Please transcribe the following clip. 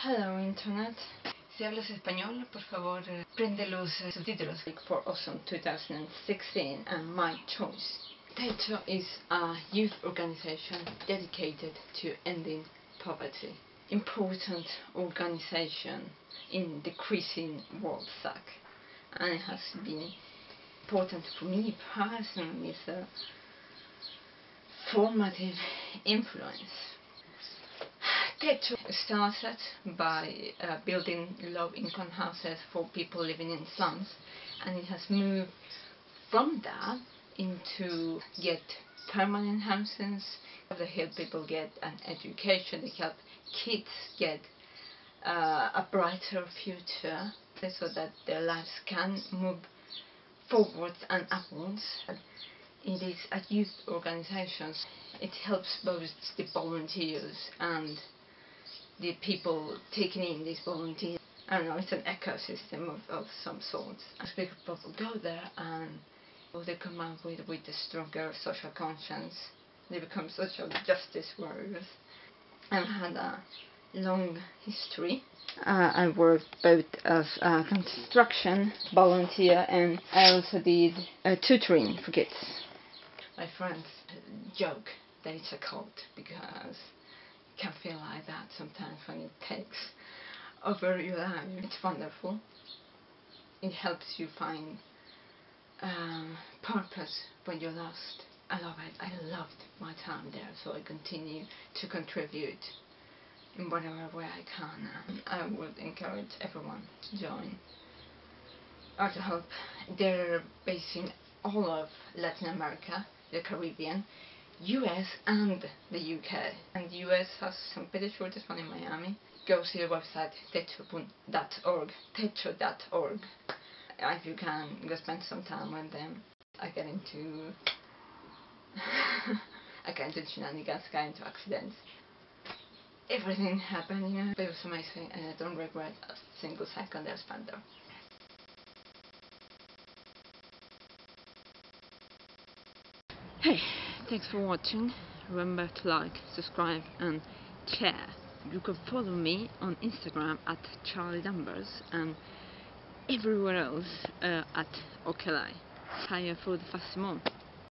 Hello Internet. Si hablas español, por favor, eh, prende los eh, subtítulos for Awesome 2016 and My Choice. Techo is a youth organization dedicated to ending poverty. Important organization in decreasing world suck. And it has been important for me personally, it's a formative influence. Techo started by uh, building low-income houses for people living in slums, and it has moved from that into get permanent houses. They help people get an education. They help kids get uh, a brighter future, so that their lives can move forwards and upwards. It is a youth organization. It helps both the volunteers and the people taking in these volunteers. I don't know, it's an ecosystem of, of some sorts. As people go there and they come out with, with a stronger social conscience. They become social justice warriors. I've had a long history. Uh, I worked both as a construction volunteer and I also did uh, tutoring for kids. My friends joke that it's a cult because can feel like that sometimes when it takes over your life. It's wonderful. It helps you find um, purpose when you're lost. I love it. I loved my time there, so I continue to contribute in whatever way I can. I would encourage everyone to join help. They're based in all of Latin America, the Caribbean, US and the UK. And the US has, I'm pretty sure there's one in Miami. Go see the website techo.org, techo.org. If you can, go spend some time with them. I get into I get into shenanigans, get into accidents. Everything happened, you know, it was amazing and I don't regret a single second I spent there. Hey, thanks for watching. Remember to like, subscribe and share. You can follow me on Instagram at Charlie Danvers and everywhere else uh, at okelay. Higher for the Fassimon.